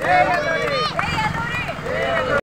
జై అల్లూరి